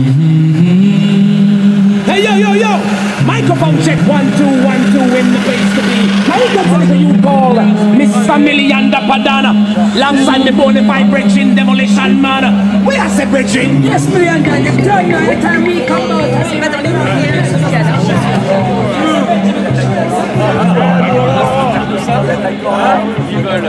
Mm-hmm. Hey yo yo yo! Microphone check one two one two in the place to be. Now who to you call Mr. Million the Padana? Long time the bona fide bridging demolition man. We are separating. Yes, Million guy, the third you every time we come out, I see better than here. Ils veulent